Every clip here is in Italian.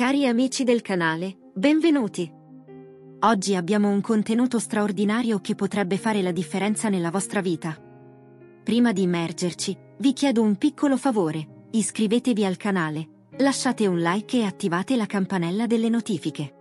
Cari amici del canale, benvenuti! Oggi abbiamo un contenuto straordinario che potrebbe fare la differenza nella vostra vita. Prima di immergerci, vi chiedo un piccolo favore, iscrivetevi al canale, lasciate un like e attivate la campanella delle notifiche.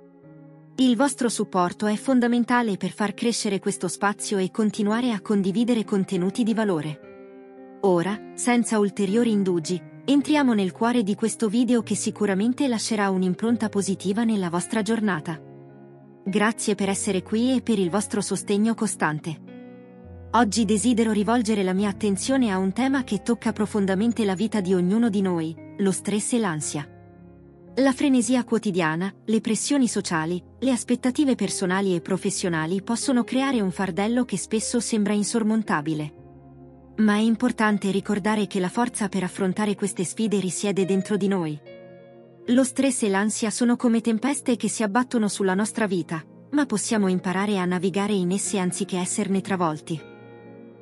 Il vostro supporto è fondamentale per far crescere questo spazio e continuare a condividere contenuti di valore. Ora, senza ulteriori indugi, entriamo nel cuore di questo video che sicuramente lascerà un'impronta positiva nella vostra giornata. Grazie per essere qui e per il vostro sostegno costante. Oggi desidero rivolgere la mia attenzione a un tema che tocca profondamente la vita di ognuno di noi, lo stress e l'ansia. La frenesia quotidiana, le pressioni sociali, le aspettative personali e professionali possono creare un fardello che spesso sembra insormontabile. Ma è importante ricordare che la forza per affrontare queste sfide risiede dentro di noi. Lo stress e l'ansia sono come tempeste che si abbattono sulla nostra vita, ma possiamo imparare a navigare in esse anziché esserne travolti.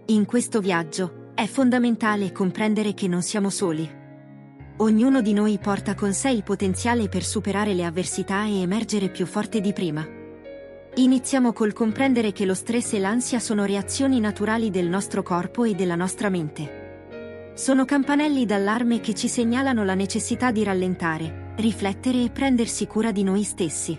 In questo viaggio, è fondamentale comprendere che non siamo soli. Ognuno di noi porta con sé il potenziale per superare le avversità e emergere più forte di prima. Iniziamo col comprendere che lo stress e l'ansia sono reazioni naturali del nostro corpo e della nostra mente. Sono campanelli d'allarme che ci segnalano la necessità di rallentare, riflettere e prendersi cura di noi stessi.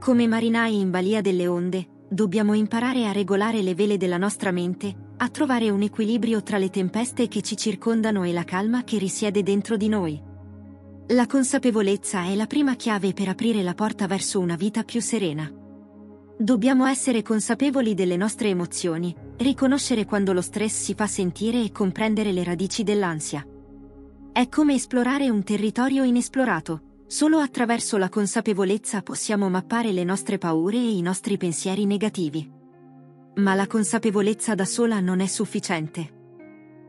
Come marinai in balia delle onde, dobbiamo imparare a regolare le vele della nostra mente, a trovare un equilibrio tra le tempeste che ci circondano e la calma che risiede dentro di noi. La consapevolezza è la prima chiave per aprire la porta verso una vita più serena. Dobbiamo essere consapevoli delle nostre emozioni, riconoscere quando lo stress si fa sentire e comprendere le radici dell'ansia. È come esplorare un territorio inesplorato. Solo attraverso la consapevolezza possiamo mappare le nostre paure e i nostri pensieri negativi. Ma la consapevolezza da sola non è sufficiente.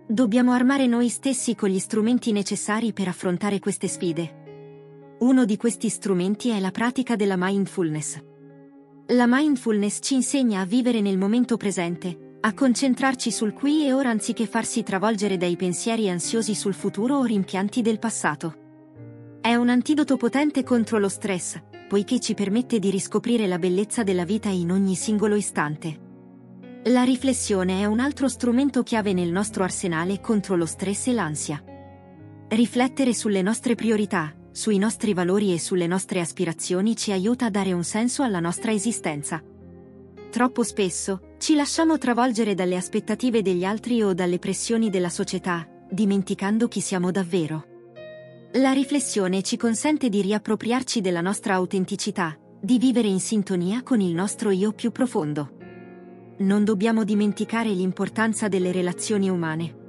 Dobbiamo armare noi stessi con gli strumenti necessari per affrontare queste sfide. Uno di questi strumenti è la pratica della mindfulness. La mindfulness ci insegna a vivere nel momento presente, a concentrarci sul qui e ora anziché farsi travolgere dai pensieri ansiosi sul futuro o rimpianti del passato. È un antidoto potente contro lo stress, poiché ci permette di riscoprire la bellezza della vita in ogni singolo istante. La riflessione è un altro strumento chiave nel nostro arsenale contro lo stress e l'ansia. Riflettere sulle nostre priorità, sui nostri valori e sulle nostre aspirazioni ci aiuta a dare un senso alla nostra esistenza. Troppo spesso, ci lasciamo travolgere dalle aspettative degli altri o dalle pressioni della società, dimenticando chi siamo davvero. La riflessione ci consente di riappropriarci della nostra autenticità, di vivere in sintonia con il nostro io più profondo non dobbiamo dimenticare l'importanza delle relazioni umane.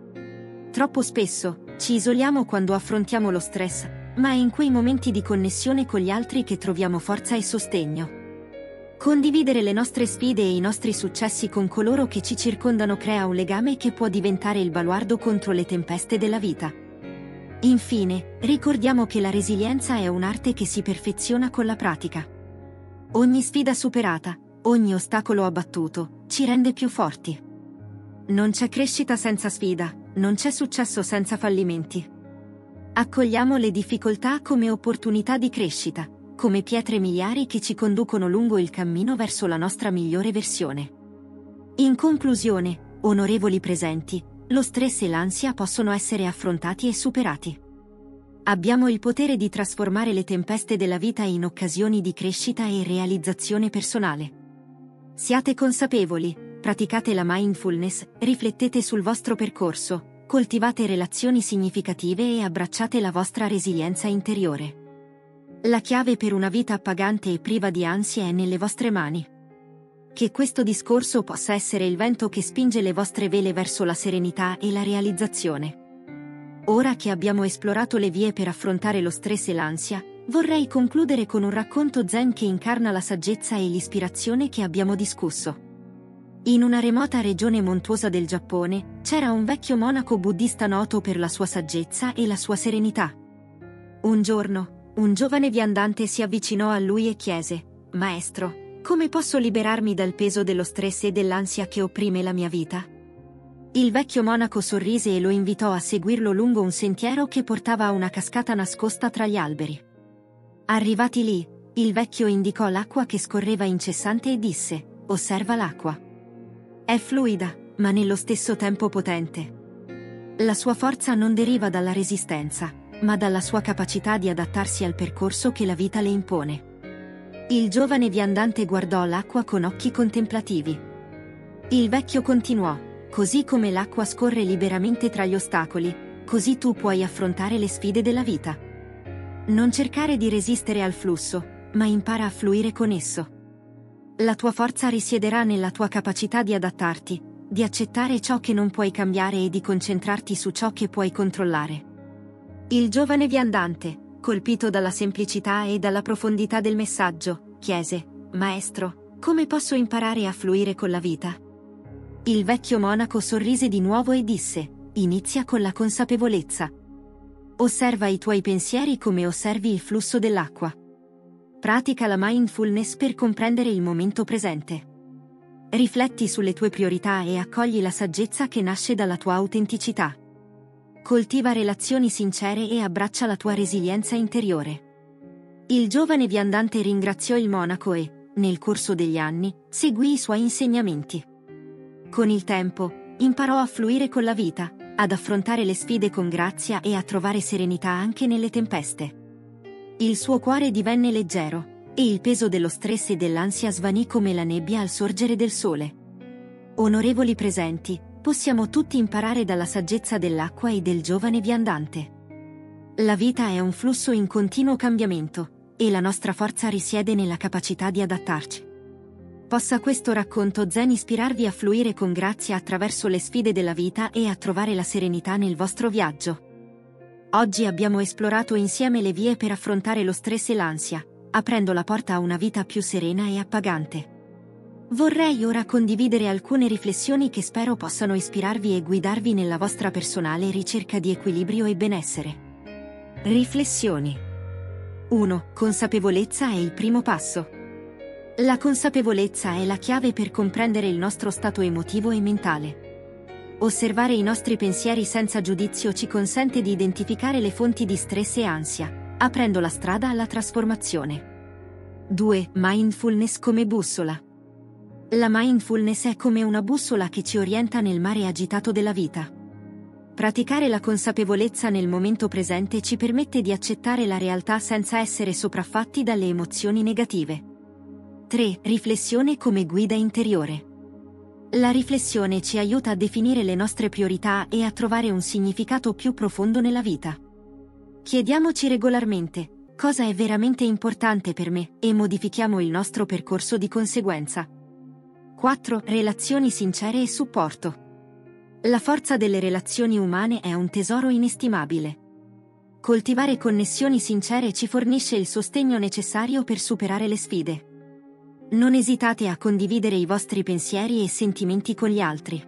Troppo spesso, ci isoliamo quando affrontiamo lo stress, ma è in quei momenti di connessione con gli altri che troviamo forza e sostegno. Condividere le nostre sfide e i nostri successi con coloro che ci circondano crea un legame che può diventare il baluardo contro le tempeste della vita. Infine, ricordiamo che la resilienza è un'arte che si perfeziona con la pratica. Ogni sfida superata, ogni ostacolo abbattuto, ci rende più forti. Non c'è crescita senza sfida, non c'è successo senza fallimenti. Accogliamo le difficoltà come opportunità di crescita, come pietre miliari che ci conducono lungo il cammino verso la nostra migliore versione. In conclusione, onorevoli presenti, lo stress e l'ansia possono essere affrontati e superati. Abbiamo il potere di trasformare le tempeste della vita in occasioni di crescita e realizzazione personale. Siate consapevoli, praticate la mindfulness, riflettete sul vostro percorso, coltivate relazioni significative e abbracciate la vostra resilienza interiore. La chiave per una vita appagante e priva di ansie è nelle vostre mani. Che questo discorso possa essere il vento che spinge le vostre vele verso la serenità e la realizzazione. Ora che abbiamo esplorato le vie per affrontare lo stress e l'ansia, Vorrei concludere con un racconto zen che incarna la saggezza e l'ispirazione che abbiamo discusso. In una remota regione montuosa del Giappone, c'era un vecchio monaco buddista noto per la sua saggezza e la sua serenità. Un giorno, un giovane viandante si avvicinò a lui e chiese, Maestro, come posso liberarmi dal peso dello stress e dell'ansia che opprime la mia vita? Il vecchio monaco sorrise e lo invitò a seguirlo lungo un sentiero che portava a una cascata nascosta tra gli alberi. Arrivati lì, il vecchio indicò l'acqua che scorreva incessante e disse, osserva l'acqua. È fluida, ma nello stesso tempo potente. La sua forza non deriva dalla resistenza, ma dalla sua capacità di adattarsi al percorso che la vita le impone. Il giovane viandante guardò l'acqua con occhi contemplativi. Il vecchio continuò, così come l'acqua scorre liberamente tra gli ostacoli, così tu puoi affrontare le sfide della vita. Non cercare di resistere al flusso, ma impara a fluire con esso. La tua forza risiederà nella tua capacità di adattarti, di accettare ciò che non puoi cambiare e di concentrarti su ciò che puoi controllare. Il giovane viandante, colpito dalla semplicità e dalla profondità del messaggio, chiese, Maestro, come posso imparare a fluire con la vita? Il vecchio monaco sorrise di nuovo e disse, Inizia con la consapevolezza. Osserva i tuoi pensieri come osservi il flusso dell'acqua. Pratica la mindfulness per comprendere il momento presente. Rifletti sulle tue priorità e accogli la saggezza che nasce dalla tua autenticità. Coltiva relazioni sincere e abbraccia la tua resilienza interiore. Il giovane viandante ringraziò il monaco e, nel corso degli anni, seguì i suoi insegnamenti. Con il tempo, imparò a fluire con la vita, ad affrontare le sfide con grazia e a trovare serenità anche nelle tempeste. Il suo cuore divenne leggero, e il peso dello stress e dell'ansia svanì come la nebbia al sorgere del sole. Onorevoli presenti, possiamo tutti imparare dalla saggezza dell'acqua e del giovane viandante. La vita è un flusso in continuo cambiamento, e la nostra forza risiede nella capacità di adattarci. Possa questo racconto zen ispirarvi a fluire con grazia attraverso le sfide della vita e a trovare la serenità nel vostro viaggio. Oggi abbiamo esplorato insieme le vie per affrontare lo stress e l'ansia, aprendo la porta a una vita più serena e appagante. Vorrei ora condividere alcune riflessioni che spero possano ispirarvi e guidarvi nella vostra personale ricerca di equilibrio e benessere. Riflessioni 1. Consapevolezza è il primo passo. La consapevolezza è la chiave per comprendere il nostro stato emotivo e mentale. Osservare i nostri pensieri senza giudizio ci consente di identificare le fonti di stress e ansia, aprendo la strada alla trasformazione. 2. Mindfulness come bussola. La mindfulness è come una bussola che ci orienta nel mare agitato della vita. Praticare la consapevolezza nel momento presente ci permette di accettare la realtà senza essere sopraffatti dalle emozioni negative. 3. Riflessione come guida interiore. La riflessione ci aiuta a definire le nostre priorità e a trovare un significato più profondo nella vita. Chiediamoci regolarmente cosa è veramente importante per me e modifichiamo il nostro percorso di conseguenza. 4. Relazioni sincere e supporto. La forza delle relazioni umane è un tesoro inestimabile. Coltivare connessioni sincere ci fornisce il sostegno necessario per superare le sfide. Non esitate a condividere i vostri pensieri e sentimenti con gli altri.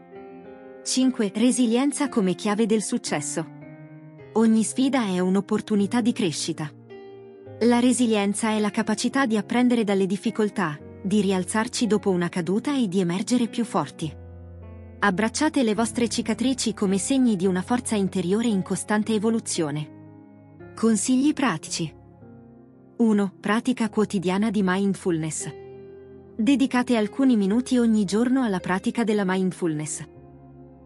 5. Resilienza come chiave del successo. Ogni sfida è un'opportunità di crescita. La resilienza è la capacità di apprendere dalle difficoltà, di rialzarci dopo una caduta e di emergere più forti. Abbracciate le vostre cicatrici come segni di una forza interiore in costante evoluzione. Consigli pratici. 1. Pratica quotidiana di mindfulness. Dedicate alcuni minuti ogni giorno alla pratica della mindfulness.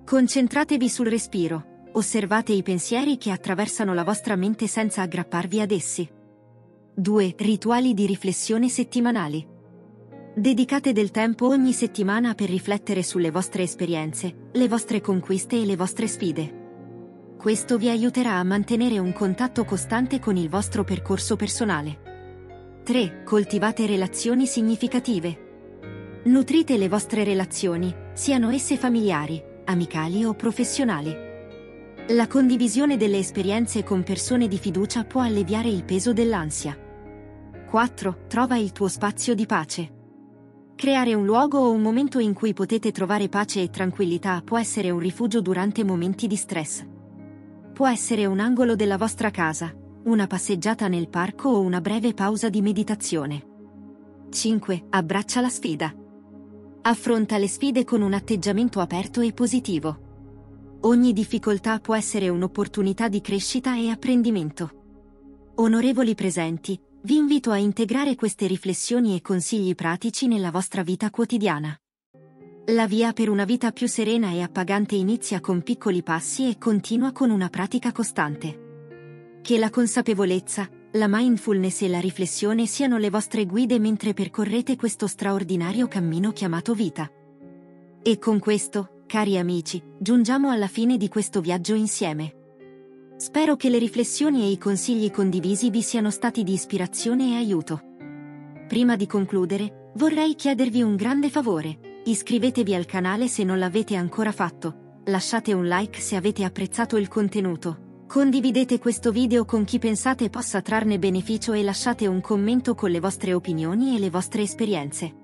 Concentratevi sul respiro, osservate i pensieri che attraversano la vostra mente senza aggrapparvi ad essi. 2. Rituali di riflessione settimanali. Dedicate del tempo ogni settimana per riflettere sulle vostre esperienze, le vostre conquiste e le vostre sfide. Questo vi aiuterà a mantenere un contatto costante con il vostro percorso personale. 3. Coltivate relazioni significative. Nutrite le vostre relazioni, siano esse familiari, amicali o professionali. La condivisione delle esperienze con persone di fiducia può alleviare il peso dell'ansia. 4. Trova il tuo spazio di pace. Creare un luogo o un momento in cui potete trovare pace e tranquillità può essere un rifugio durante momenti di stress. Può essere un angolo della vostra casa, una passeggiata nel parco o una breve pausa di meditazione. 5. Abbraccia la sfida. Affronta le sfide con un atteggiamento aperto e positivo. Ogni difficoltà può essere un'opportunità di crescita e apprendimento. Onorevoli presenti, vi invito a integrare queste riflessioni e consigli pratici nella vostra vita quotidiana. La via per una vita più serena e appagante inizia con piccoli passi e continua con una pratica costante. Che la consapevolezza, la mindfulness e la riflessione siano le vostre guide mentre percorrete questo straordinario cammino chiamato vita. E con questo, cari amici, giungiamo alla fine di questo viaggio insieme. Spero che le riflessioni e i consigli condivisi vi siano stati di ispirazione e aiuto. Prima di concludere, vorrei chiedervi un grande favore Iscrivetevi al canale se non l'avete ancora fatto, lasciate un like se avete apprezzato il contenuto, condividete questo video con chi pensate possa trarne beneficio e lasciate un commento con le vostre opinioni e le vostre esperienze.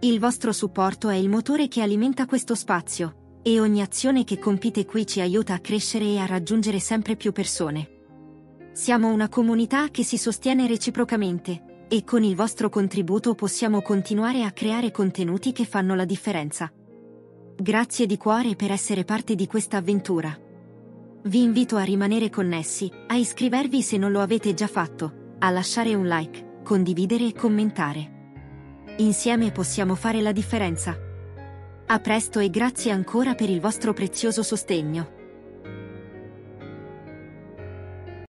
Il vostro supporto è il motore che alimenta questo spazio, e ogni azione che compite qui ci aiuta a crescere e a raggiungere sempre più persone. Siamo una comunità che si sostiene reciprocamente, e con il vostro contributo possiamo continuare a creare contenuti che fanno la differenza. Grazie di cuore per essere parte di questa avventura. Vi invito a rimanere connessi, a iscrivervi se non lo avete già fatto, a lasciare un like, condividere e commentare. Insieme possiamo fare la differenza. A presto e grazie ancora per il vostro prezioso sostegno.